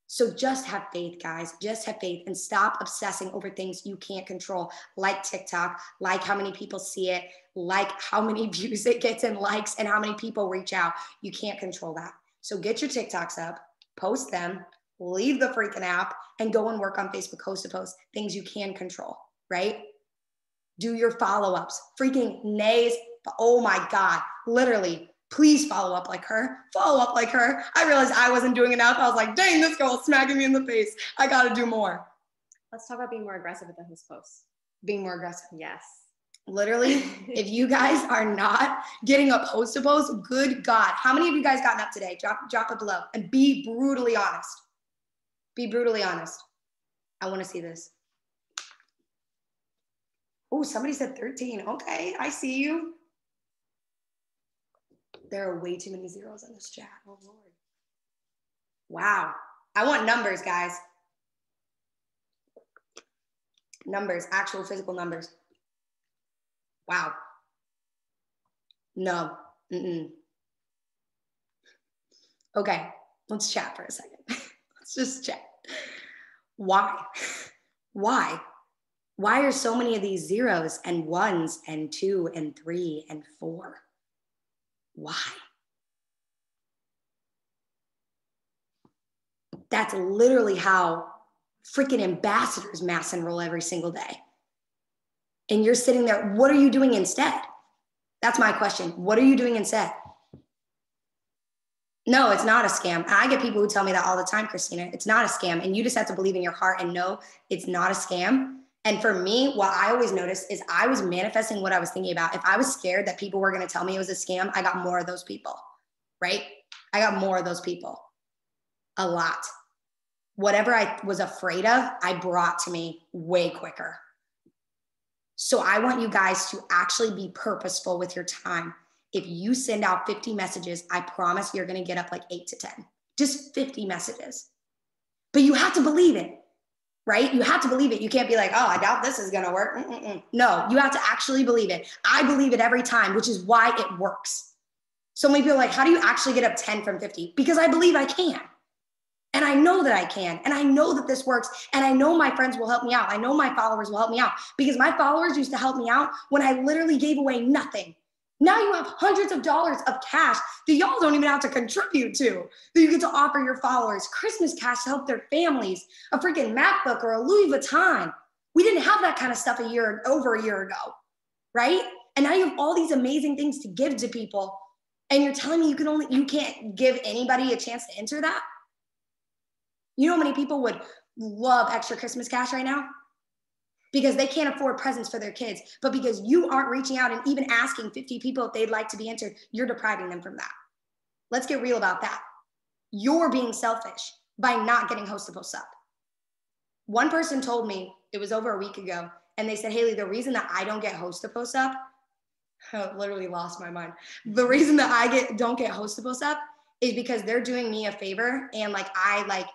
So just have faith, guys. Just have faith and stop obsessing over things you can't control, like TikTok, like how many people see it, like how many [laughs] views it gets and likes, and how many people reach out. You can't control that. So get your TikToks up, post them, leave the freaking app and go and work on Facebook host to post, things you can control, right? Do your follow ups. Freaking Nay's. Oh my God. Literally, please follow up like her. Follow up like her. I realized I wasn't doing enough. I was like, dang, this girl is smacking me in the face. I got to do more. Let's talk about being more aggressive with the host posts. Being more aggressive. Yes. Literally, [laughs] if you guys are not getting a post to post, good God. How many of you guys gotten up today? Drop, drop it below and be brutally honest. Be brutally honest. I want to see this. Oh, somebody said 13. Okay, I see you. There are way too many zeros in this chat. Oh, Lord. Wow. I want numbers, guys. Numbers, actual physical numbers. Wow. No. Mm-mm. Okay, let's chat for a second. [laughs] let's just check. Why? Why? Why are so many of these zeros and ones and two and three and four? Why? That's literally how freaking ambassadors mass enroll every single day. And you're sitting there, what are you doing instead? That's my question. What are you doing instead? No, it's not a scam. I get people who tell me that all the time, Christina. It's not a scam. And you just have to believe in your heart and know it's not a scam. And for me, what I always noticed is I was manifesting what I was thinking about. If I was scared that people were going to tell me it was a scam, I got more of those people, right? I got more of those people. A lot. Whatever I was afraid of, I brought to me way quicker. So I want you guys to actually be purposeful with your time if you send out 50 messages, I promise you're going to get up like eight to 10, just 50 messages. But you have to believe it, right? You have to believe it. You can't be like, oh, I doubt this is going to work. Mm-mm-mm. No, you have to actually believe it. I believe it every time, which is why it works. So many people like, how do you actually get up 10 from 50? Because I believe I can. And I know that I can. And I know that this works. And I know my friends will help me out. I know my followers will help me out because my followers used to help me out when I literally gave away nothing. Now you have hundreds of dollars of cash that y'all don't even have to contribute to, that you get to offer your followers Christmas cash to help their families, a freaking MacBook or a Louis Vuitton. We didn't have that kind of stuff a year over a year ago, right? And now you have all these amazing things to give to people. And you're telling me you can only you can't give anybody a chance to enter that? You know how many people would love extra Christmas cash right now? Because they can't afford presents for their kids. But because you aren't reaching out and even asking 50 people if they'd like to be entered, you're depriving them from that. Let's get real about that. You're being selfish by not getting host to post up. One person told me it was over a week ago, and they said, Hailee, the reason that I don't get host to post up, I literally lost my mind. The reason that I get don't get host to post up is because they're doing me a favor and like I like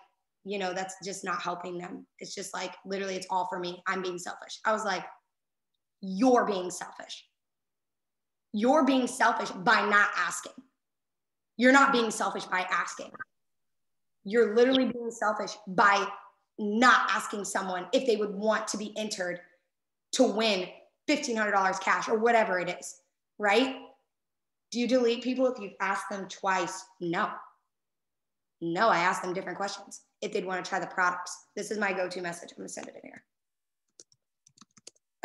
you know, that's just not helping them. It's just like literally, it's all for me. I'm being selfish. I was like, you're being selfish. You're being selfish by not asking. You're not being selfish by asking. You're literally being selfish by not asking someone if they would want to be entered to win $1,500 cash or whatever it is, right? Do you delete people if you've asked them twice? No. No, I ask them different questions if they'd want to try the products. This is my go-to message. I'm gonna send it in here.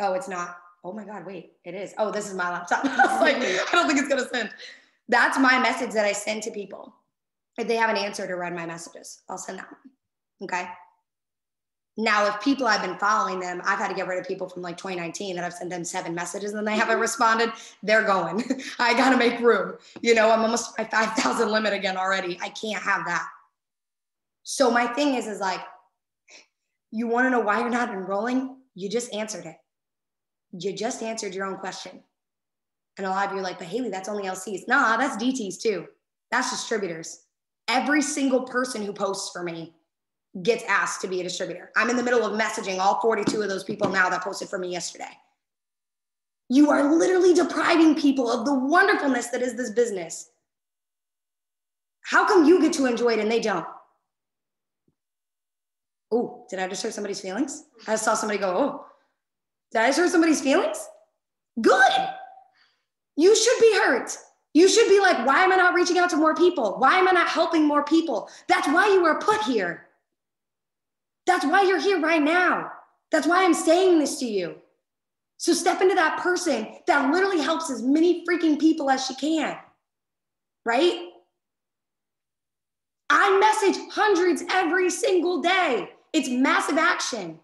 Oh, it's not. Oh my God, wait, it is. Oh, this is my laptop. [laughs] I like, I don't think it's gonna send. That's my message that I send to people. If they have an answer to read my messages, I'll send that one. Okay. Now, if people I've been following them, I've had to get rid of people from like 2019 that I've sent them seven messages and they haven't mm-hmm. responded. They're going. [laughs] I got to make room. You know, I'm almost my 5,000 limit again already. I can't have that. So my thing is, is like, you want to know why you're not enrolling? You just answered it. You just answered your own question. And a lot of you are like, but Hailee, that's only LCs. Nah, that's DTs too. That's distributors. Every single person who posts for me gets asked to be a distributor. I'm in the middle of messaging all 42 of those people now that posted for me yesterday. You are literally depriving people of the wonderfulness that is this business. How come you get to enjoy it and they don't? Oh, did I just hurt somebody's feelings? I saw somebody go, oh, did I just hurt somebody's feelings? Good. You should be hurt. You should be like, why am I not reaching out to more people? Why am I not helping more people? That's why you were put here. That's why you're here right now. That's why I'm saying this to you. So step into that person that literally helps as many freaking people as she can. Right? I message hundreds every single day. It's massive action.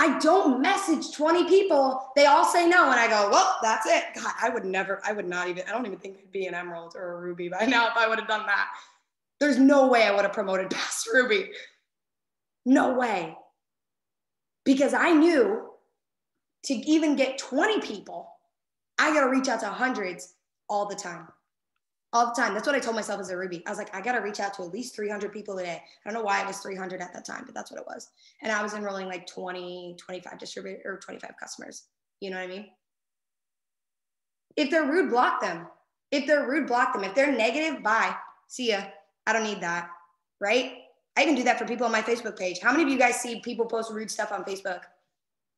I don't message 20 people. They all say no. And I go, well, that's it. God, I would never, I would not even, I don't even think I'd be an emerald or a ruby by now if I would have done that. There's no way I would have promoted [laughs] past ruby. No way. Because I knew to even get 20 people, I got to reach out to hundreds all the time all the time. That's what I told myself as a Ruby. I was like, I got to reach out to at least 300 people a day. I don't know why it was 300 at that time, but that's what it was. And I was enrolling like 20, 25 distributor or 25 customers. You know what I mean? If they're rude, block them. If they're rude, block them. If they're negative, bye. See ya. I don't need that. Right? I even do that for people on my Facebook page. How many of you guys see people post rude stuff on Facebook?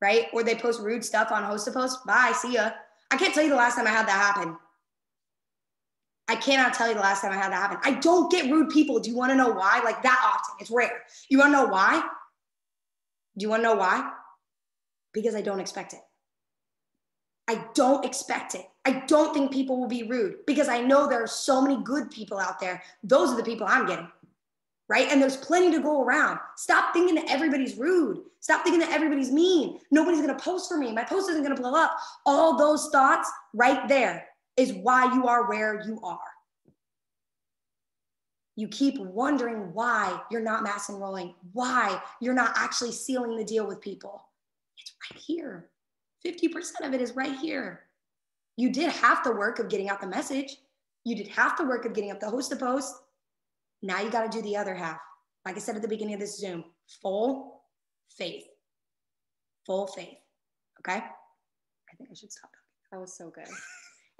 Right? Or they post rude stuff on host to post? Bye. See ya. I can't tell you the last time I had that happen. I cannot tell you the last time I had that happen. I don't get rude people. Do you want to know why? Like that often. It's rare. You want to know why? Do you want to know why? Because I don't expect it. I don't expect it. I don't think people will be rude because I know there are so many good people out there. Those are the people I'm getting. Right. And there's plenty to go around. Stop thinking that everybody's rude. Stop thinking that everybody's mean. Nobody's going to post for me. My post isn't going to blow up. All those thoughts right there is why you are where you are. You keep wondering why you're not mass enrolling, why you're not actually sealing the deal with people. It's right here. 50% of it is right here. You did half the work of getting out the message. You did half the work of getting up the host a post. Now you got to do the other half. Like I said at the beginning of this Zoom, full faith. Full faith. Okay? I think I should stop. That was so good.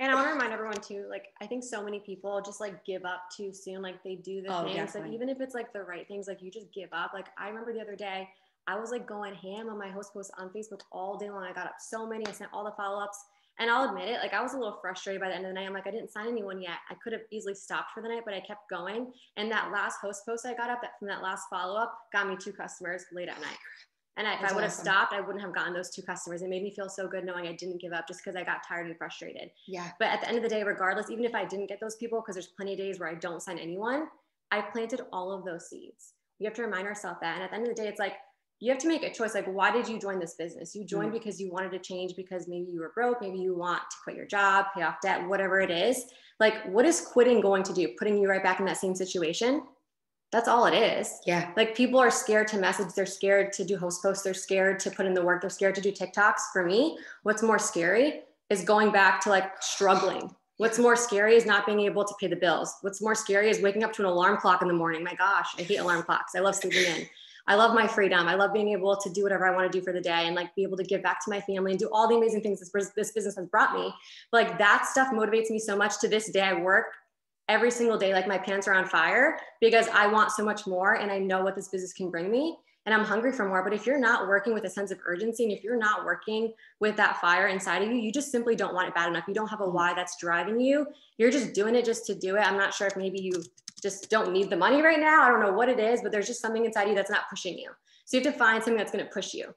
And I want to remind everyone too, like I think so many people just like give up too soon. Like they do the oh, things, definitely. like even if it's like the right things, like you just give up. Like I remember the other day, I was like going ham on my host post on Facebook all day long. I got up so many, I sent all the follow-ups. And I'll admit it, like I was a little frustrated by the end of the night. I'm like, I didn't sign anyone yet. I could have easily stopped for the night, but I kept going. And that last host post I got up that from that last follow-up got me two customers late at night. And if That's I would have stopped, I wouldn't have gotten those two customers. It made me feel so good knowing I didn't give up just because I got tired and frustrated. Yeah. But at the end of the day, regardless, even if I didn't get those people, because there's plenty of days where I don't sign anyone, I planted all of those seeds. We have to remind ourselves that. And at the end of the day, it's like you have to make a choice. Like, why did you join this business? You joined mm because you wanted to change, because maybe you were broke, maybe you want to quit your job, pay off debt, whatever it is. Like, what is quitting going to do? Putting you right back in that same situation? That's all it is. Yeah. Like people are scared to message. They're scared to do host posts. They're scared to put in the work. They're scared to do TikToks. For me, what's more scary is going back to like struggling. What's more scary is not being able to pay the bills. What's more scary is waking up to an alarm clock in the morning. My gosh, I hate alarm clocks. I love sleeping in. I love my freedom. I love being able to do whatever I want to do for the day and like be able to give back to my family and do all the amazing things this, this business has brought me. But like that stuff motivates me so much to this day. I work every single day like my pants are on fire because I want so much more and I know what this business can bring me and I'm hungry for more. But if you're not working with a sense of urgency and if you're not working with that fire inside of you, you just simply don't want it bad enough. You don't have a why that's driving you. You're just doing it just to do it. I'm not sure if maybe you just don't need the money right now. I don't know what it is, but there's just something inside you that's not pushing you. So you have to find something that's going to push you.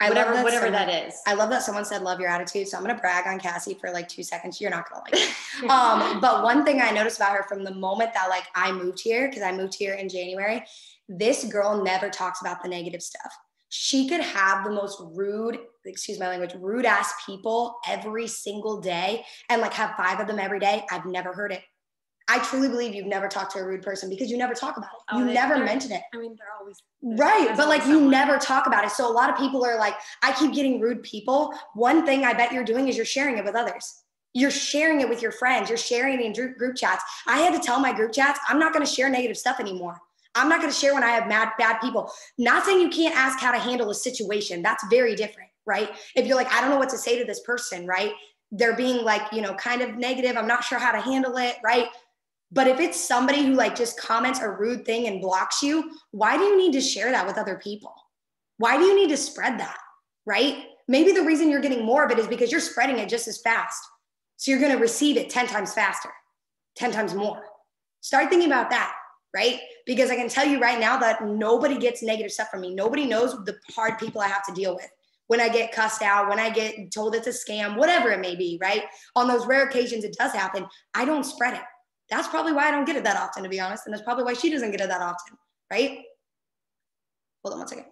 I whatever, that whatever someone, that is. I love that someone said love your attitude. So I'm gonna brag on Cassie for like two seconds. You're not gonna like it. [laughs] um, but one thing I noticed about her from the moment that like I moved here, because I moved here in January, this girl never talks about the negative stuff. She could have the most rude, excuse my language, rude ass people every single day and like have five of them every day. I've never heard it. I truly believe you've never talked to a rude person because you never talk about it. Oh, you never mention it. I mean, they're always right, but like you never talk about it. So a lot of people are like, I keep getting rude people. One thing I bet you're doing is you're sharing it with others. You're sharing it with your friends. You're sharing it in group chats. I had to tell my group chats, I'm not going to share negative stuff anymore. I'm not going to share when I have mad bad people. Not saying you can't ask how to handle a situation. That's very different, right? If you're like, I don't know what to say to this person, right? They're being like, you know, kind of negative. I'm not sure how to handle it, right? But if it's somebody who like just comments a rude thing and blocks you, why do you need to share that with other people? Why do you need to spread that? Right? Maybe the reason you're getting more of it is because you're spreading it just as fast. So you're going to receive it 10 times faster, 10 times more. Start thinking about that, right? Because I can tell you right now that nobody gets negative stuff from me. Nobody knows the hard people I have to deal with when I get cussed out, when I get told it's a scam, whatever it may be, right? On those rare occasions it does happen, I don't spread it. That's probably why I don't get it that often, to be honest. And that's probably why she doesn't get it that often, right? Hold on one second.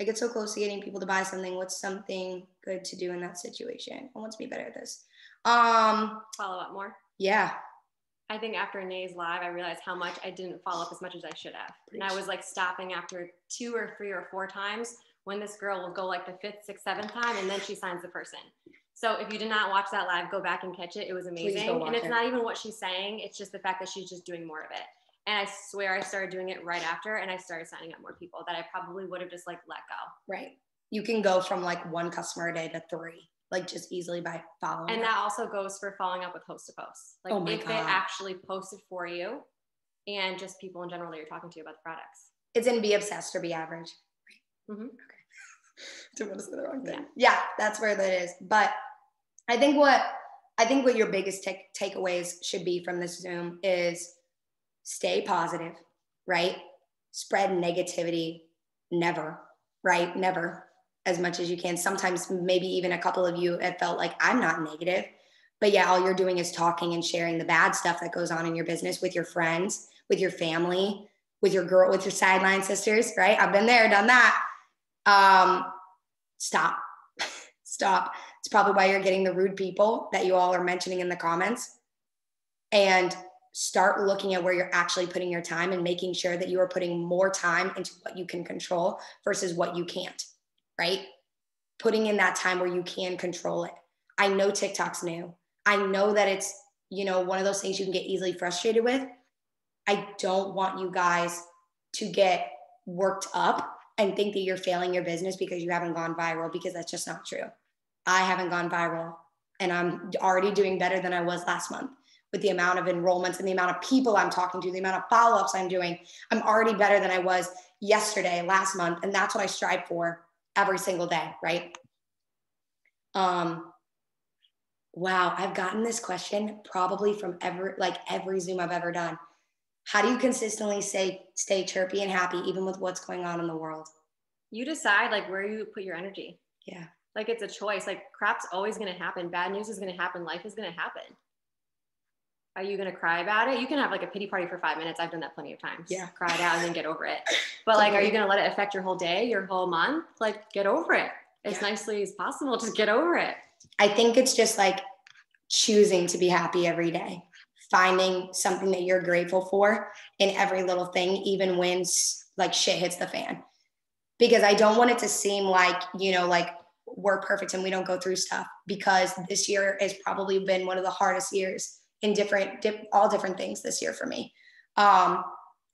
I get so close to getting people to buy something. What's something good to do in that situation? I want to be better at this? Um, follow up more. Yeah. I think after Nay's live, I realized how much I didn't follow up as much as I should have. And I was like stopping after two or three or four times when this girl will go like the fifth, sixth, seventh time, and then she signs the person. So if you did not watch that live, go back and catch it. It was amazing. And it's it. not even what she's saying, it's just the fact that she's just doing more of it. And I swear I started doing it right after and I started signing up more people that I probably would have just like let go. Right. You can go from like one customer a day to three, like just easily by following. And up. that also goes for following up with host to post. Like oh if God. it actually posted for you and just people in general that you're talking to about the products. It's in be obsessed or be average. Mm-hmm. Okay. [laughs] Don't want to say the wrong thing. Yeah. yeah, that's where that is. But I think what I think what your biggest take, takeaways should be from this Zoom is stay positive, right? Spread negativity, never, right? Never. as much as you can. Sometimes maybe even a couple of you have felt like I'm not negative, but yeah, all you're doing is talking and sharing the bad stuff that goes on in your business with your friends, with your family, with your girl, with your sideline sisters, right? I've been there, done that. Um, stop, [laughs] stop. It's probably why you're getting the rude people that you all are mentioning in the comments. And start looking at where you're actually putting your time and making sure that you are putting more time into what you can control versus what you can't, right? Putting in that time where you can control it. I know TikTok's new. I know that it's, you know, one of those things you can get easily frustrated with. I don't want you guys to get worked up and think that you're failing your business because you haven't gone viral because that's just not true. I haven't gone viral and I'm already doing better than I was last month with the amount of enrollments and the amount of people I'm talking to, the amount of follow ups I'm doing. I'm already better than I was yesterday, last month. And that's what I strive for every single day, right? Um, wow, I've gotten this question probably from every like every Zoom I've ever done. How do you consistently say stay chirpy and happy even with what's going on in the world? You decide like where you put your energy. Yeah. Like it's a choice. Like crap's always gonna happen. Bad news is gonna happen. Life is gonna happen are you gonna cry about it? You can have like a pity party for five minutes. I've done that plenty of times. Yeah. Cry it out and then get over it. [laughs] But like, are you gonna let it affect your whole day, your whole month? Like, get over it as yeah. nicely as possible. Just get over it. I think it's just like choosing to be happy every day, finding something that you're grateful for in every little thing, even when like shit hits the fan. Because I don't want it to seem like, you know, like we're perfect and we don't go through stuff because this year has probably been one of the hardest years in different, dip, all different things this year for me. Um,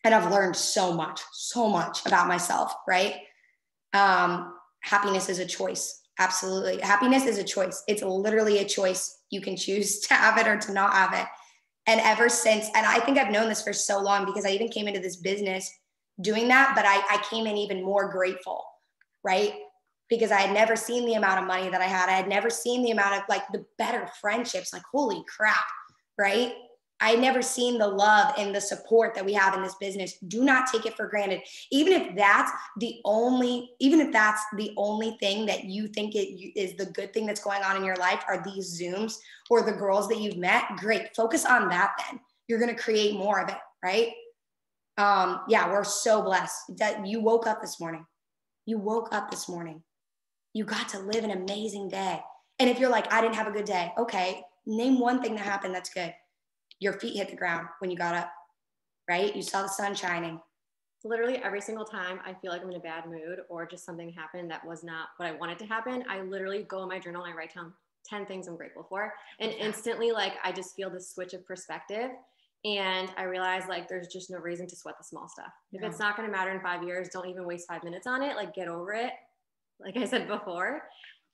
and I've learned so much, so much about myself, right? Um, happiness is a choice. Absolutely. Happiness is a choice. It's literally a choice. You can choose [laughs] to have it or to not have it. And ever since, and I think I've known this for so long because I even came into this business doing that, but I, I came in even more grateful, right? Because I had never seen the amount of money that I had. I had never seen the amount of like the better friendships. Like, holy crap, right? I had never seen the love and the support that we have in this business. Do not take it for granted. Even if that's the only, even if that's the only thing that you think it is the good thing that's going on in your life are these Zooms or the girls that you've met, great. Focus on that then. You're going to create more of it, right? Um, yeah, we're so blessed that you woke up this morning. You woke up this morning. You got to live an amazing day. And if you're like, I didn't have a good day, okay, name one thing that happened that's good. Your feet hit the ground when you got up, right? You saw the sun shining. Literally every single time I feel like I'm in a bad mood or just something happened that was not what I wanted to happen, I literally go in my journal and I write down 10 things I'm grateful for. And instantly, like, I just feel this switch of perspective. And I realize like there's just no reason to sweat the small stuff. If it's not going to matter in five years, don't even waste five minutes on it. Like, get over it. Like I said before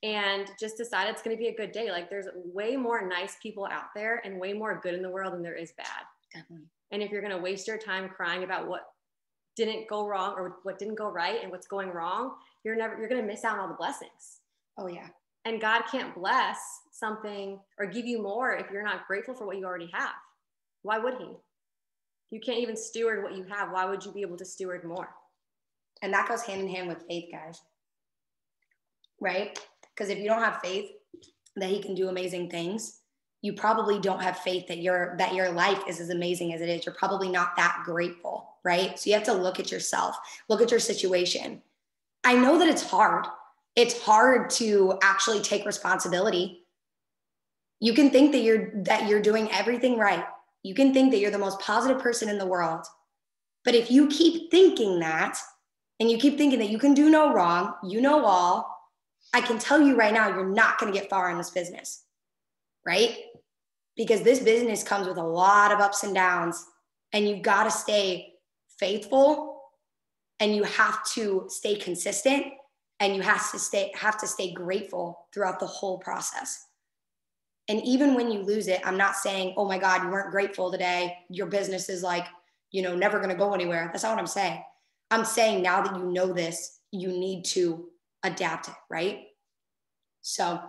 and just decide it's going to be a good day. Like there's way more nice people out there and way more good in the world than there is bad. Definitely. And if you're going to waste your time crying about what didn't go wrong or what didn't go right and what's going wrong, you're never you're going to miss out on all the blessings. Oh yeah. And God can't bless something or give you more if you're not grateful for what you already have. Why would he? You can't even steward what you have. Why would you be able to steward more? And that goes hand in hand with faith, guys. Right? Because if you don't have faith that he can do amazing things, you probably don't have faith that your that your life is as amazing as it is. You're probably not that grateful, right? So you have to look at yourself, look at your situation. I know that it's hard. It's hard to actually take responsibility. You can think that you're that you're doing everything right. You can think that you're the most positive person in the world. But if you keep thinking that and you keep thinking that you can do no wrong, you know all, I can tell you right now, you're not going to get far in this business, right? Because this business comes with a lot of ups and downs, and you've got to stay faithful and you have to stay consistent and you have to stay have to stay grateful throughout the whole process. And even when you lose it, I'm not saying, "Oh my god, you weren't grateful today. Your business is like, you know, never going to go anywhere." That's not what I'm saying. I'm saying now that you know this, you need to adapt it, right? So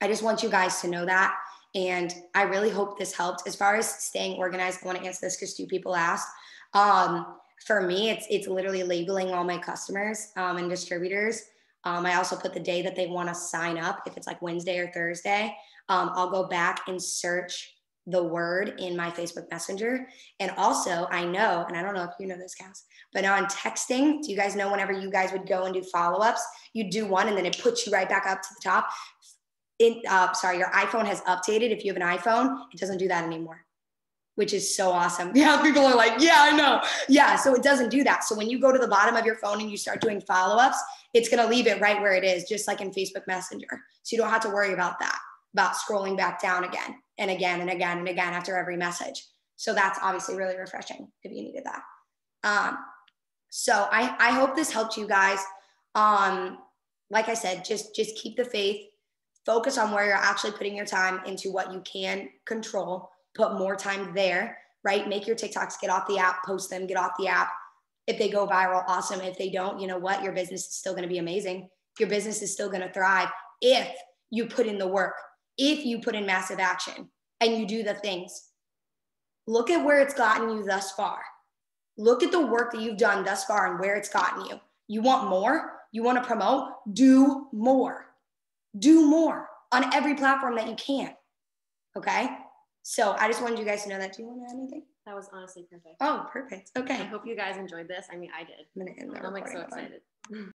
I just want you guys to know that. And I really hope this helped. As far as staying organized, I want to answer this because two people asked. Um, for me, it's it's literally labeling all my customers um, and distributors Um, I also put the day that they want to sign up. If it's like Wednesday or Thursday, um, I'll go back and search the word in my Facebook Messenger. And also, I know, and I don't know if you know this, Cass, but on texting, do you guys know whenever you guys would go and do follow ups, you do one and then it puts you right back up to the top? In, uh, sorry, your iPhone has updated. If you have an iPhone, it doesn't do that anymore, which is so awesome. [laughs] Yeah, people are like, yeah, I know. Yeah, so it doesn't do that. So when you go to the bottom of your phone and you start doing follow ups, it's going to leave it right where it is, just like in Facebook Messenger. So you don't have to worry about that, about scrolling back down again and again and again and again after every message. So that's obviously really refreshing if you needed that. Um, so I, I hope this helped you guys. Um, like I said, just just keep the faith, focus on where you're actually putting your time into what you can control, put more time there, right? Make your TikToks, get off the app, post them, get off the app. If they go viral, awesome. If they don't, you know what? Your business is still going to be amazing. Your business is still going to thrive if you put in the work, if you put in massive action and you do the things. Look at where it's gotten you thus far. Look at the work that you've done thus far and where it's gotten you. You want more? You want to promote? Do more. Do more on every platform that you can. Okay. So I just wanted you guys to know that. Do you want to add anything? That was honestly perfect. Oh, perfect. Okay. I hope you guys enjoyed this. I mean, I did. I'm gonna end the I'm like so recording. Hold on. excited. [laughs]